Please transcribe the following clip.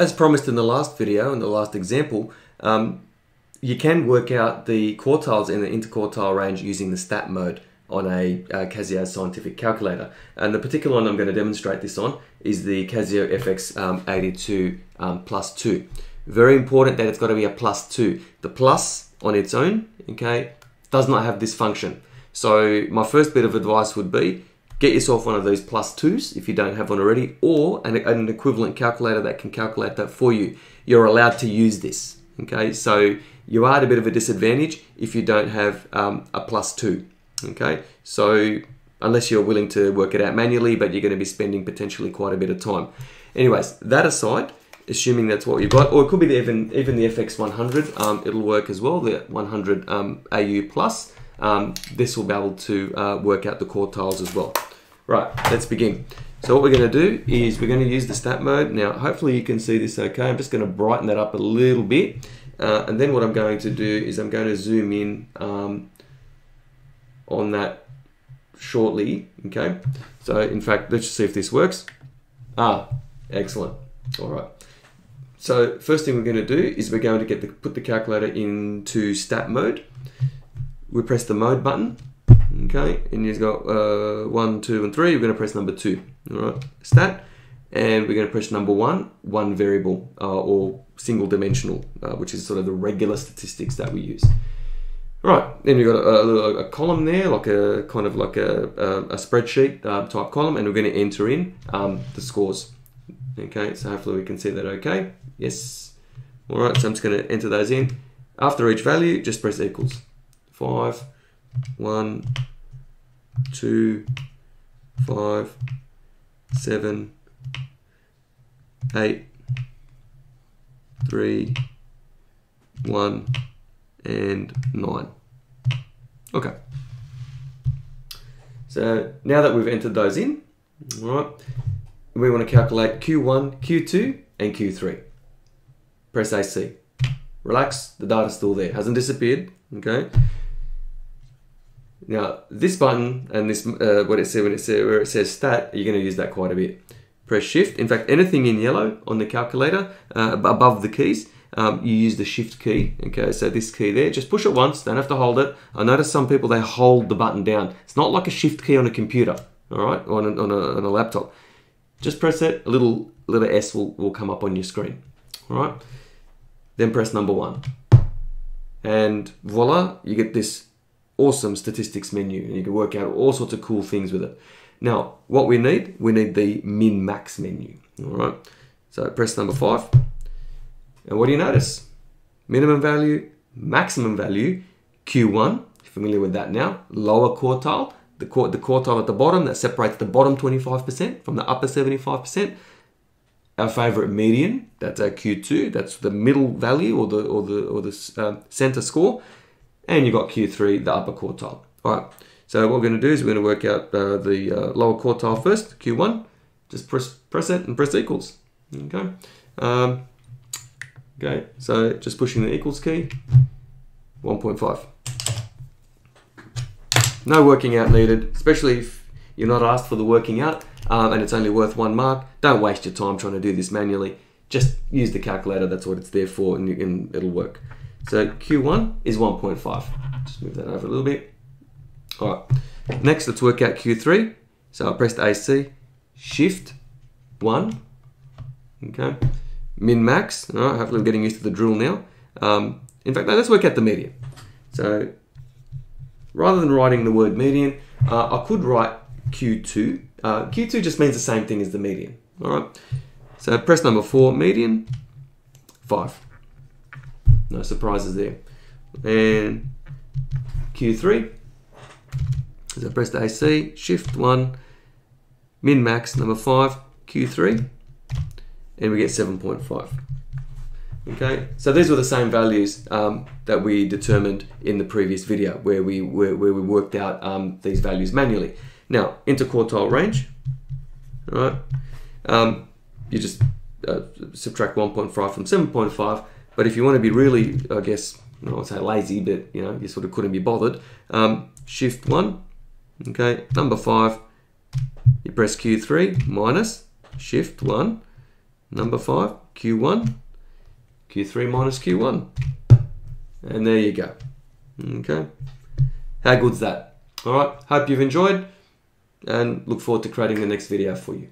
as promised in the last video, in the last example, um, you can work out the quartiles in the interquartile range using the stat mode on a uh, Casio scientific calculator. And the particular one I'm going to demonstrate this on is the Casio FX82 um, um, plus 2. Very important that it's got to be a plus 2. The plus on its own, okay, does not have this function. So my first bit of advice would be get yourself one of those 2s if you don't have one already or an, an equivalent calculator that can calculate that for you. You're allowed to use this, okay? So you are at a bit of a disadvantage if you don't have um, a plus 2. Okay, so unless you're willing to work it out manually, but you're going to be spending potentially quite a bit of time. Anyways, that aside, assuming that's what you've got, or it could be the, even even the FX100, um, it'll work as well. The 100 um, AU plus, um, this will be able to uh, work out the quartiles as well. Right, let's begin. So what we're going to do is we're going to use the stat mode. Now, hopefully you can see this okay. I'm just going to brighten that up a little bit. Uh, and then what I'm going to do is I'm going to zoom in um, on that shortly, okay? So in fact, let's just see if this works. Ah, excellent, all right. So first thing we're gonna do is we're going to get the, put the calculator into stat mode. We press the mode button, okay? And you've got uh, one, two, and three. We're gonna press number two, all right? Stat, and we're gonna press number one, one variable, uh, or single dimensional, uh, which is sort of the regular statistics that we use. Right, then we've got a, a, a, column there, like a kind of like a, a, spreadsheet uh, type column, and we're going to enter in um, the scores. Okay, so hopefully we can see that okay. Yes. All right, so I'm just going to enter those in. After each value, just press equals. Five, one, two, five, seven, eight, three, one and 9. Okay. So now that we've entered those in, all right, we want to calculate Q1, Q2, and Q3. Press AC. Relax, the data's still there, hasn't disappeared, okay? Now, this button and this, uh, what it says when it where it says stat, you're going to use that quite a bit. Press shift. In fact, anything in yellow on the calculator uh, above the keys, um, you use the shift key. Okay, so this key there, just push it once, don't have to hold it. I notice some people, they hold the button down. It's not like a shift key on a computer, all right, on a, on a, on a laptop. Just press it, a little, little S will, will come up on your screen, all right? Then press number one. And voila, you get this awesome statistics menu and you can work out all sorts of cool things with it. Now, what we need, we need the min-max menu, all right? So press number five, and what do you notice? Minimum value, maximum value, Q1, familiar with that now, lower quartile, the, the quartile at the bottom that separates the bottom 25% from the upper 75%. Our favorite median, that's our Q2, that's the middle value or the, or the, or the um, center score. And you've got Q3, the upper quartile. All right, so what we're going to do is we're going to work out uh, the uh, lower quartile first, Q1. Just press, press it and press equals. Okay. Um, Okay, so just pushing the equals key, 1.5. No working out needed, especially if you're not asked for the working out um, and it's only worth one mark. Don't waste your time trying to do this manually. Just use the calculator, that's what it's there for, and, you, and it'll work. So Q1 is 1.5. Just move that over a little bit. All right, next let's work out Q3. So I pressed AC, Shift 1, okay min max. All right, hopefully I'm getting used to the drill now. Um, in fact, let's work out the median. So rather than writing the word median, uh, I could write Q2. Uh, Q2 just means the same thing as the median. All right. So press number four, median, five. No surprises there. And Q3, so press the AC, shift one, min max number five, Q3 and we get 7.5. Okay, so these were the same values um, that we determined in the previous video where we, where, where we worked out um, these values manually. Now, interquartile range, all right, um, you just uh, subtract 1.5 from 7.5, but if you want to be really, I guess, I would say lazy, but you know, you sort of couldn't be bothered, um, shift one, okay, number five, you press Q3 minus, shift one, number five, Q1, Q3 minus Q1. And there you go. Okay. How good's that? All right. Hope you've enjoyed and look forward to creating the next video for you.